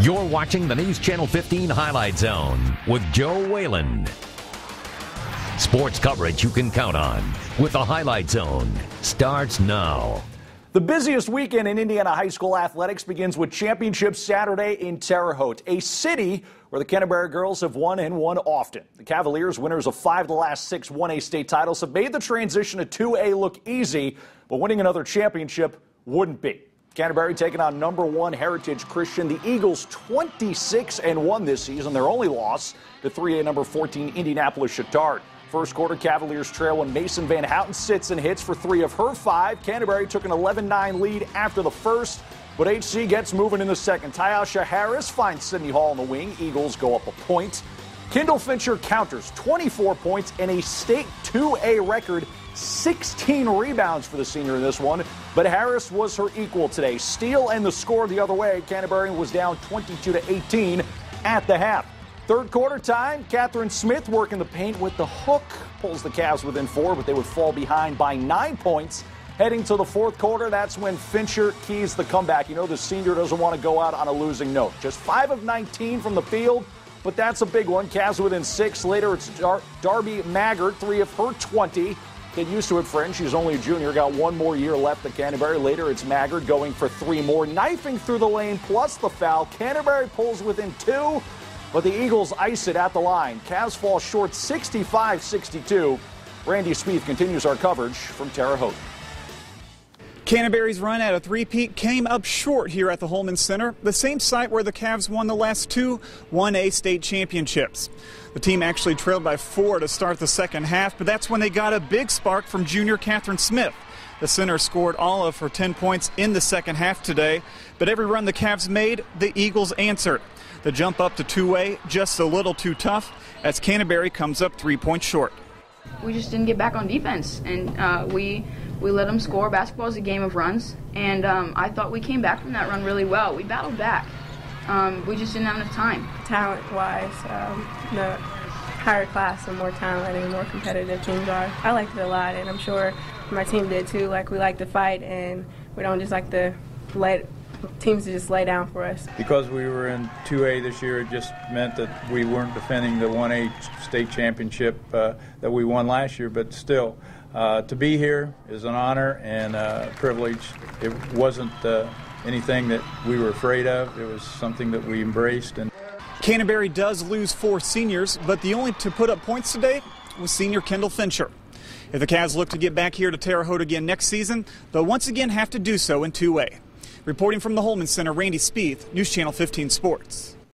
You're watching the News Channel 15 Highlight Zone with Joe Whalen. Sports coverage you can count on with the Highlight Zone starts now. The busiest weekend in Indiana high school athletics begins with Championship Saturday in Terre Haute, a city where the Canterbury girls have won and won often. The Cavaliers, winners of five of the last six 1A state titles, have made the transition to 2A look easy, but winning another championship wouldn't be. Canterbury taking on number one Heritage Christian. The Eagles 26 and 1 this season. Their only loss to 3A number 14 Indianapolis Chatard. First quarter, Cavaliers trail when Mason Van Houten sits and hits for three of her five. Canterbury took an 11 9 lead after the first, but HC gets moving in the second. Tyasha Harris finds Sydney Hall in the wing. Eagles go up a point. Kendall Fincher counters 24 points and a state 2A record 16 rebounds for the senior in this one, but Harris was her equal today. Steal and the score the other way. Canterbury was down 22 to 18 at the half. Third quarter time, Catherine Smith working the paint with the hook. Pulls the Cavs within four, but they would fall behind by nine points. Heading to the fourth quarter, that's when Fincher keys the comeback. You know, the senior doesn't want to go out on a losing note. Just 5 of 19 from the field, but that's a big one. Cavs within six. Later, it's Dar- Darby Maggard, 3 of her 20. Get used to it, friend. She's only a junior, got one more year left at Canterbury. Later, it's Maggard going for three more, knifing through the lane plus the foul. Canterbury pulls within two. But the Eagles ice it at the line. Cavs fall short 65 62. Randy Spieth continues our coverage from Terre Haute. Canterbury's run at a three-peat came up short here at the Hulman Center, the same site where the Cavs won the last two 1A state championships. The team actually trailed by four to start the second half, but that's when they got a big spark from junior Catherine Smith. The center scored all of her 10 points in the second half today, but every run the Cavs made, the Eagles answered. The jump up to 2A just a little too tough as Canterbury comes up three points short. We just didn't get back on defense, and uh, we we let them score. Basketball is a game of runs, and um, I thought we came back from that run really well. We battled back. Um, we just didn't have enough time. Talent-wise, um, the higher class and more talented and more competitive teams are. I liked it a lot, and I'm sure my team did too. Like we like to fight, and we don't just like to let teams to just lay down for us. Because we were in 2A this year, it just meant that we weren't defending the 1A state championship uh, that we won last year, but still. Uh, to be here is an honor and a privilege. It wasn't uh, anything that we were afraid of. It was something that we embraced. And Canterbury does lose four seniors, but the only to put up points today was senior Kendall Fincher. If the Cavs look to get back here to Terre Haute again next season, they'll once again have to do so in 2A. Reporting from the Hulman Center, Randy Spieth, News Channel 15 Sports.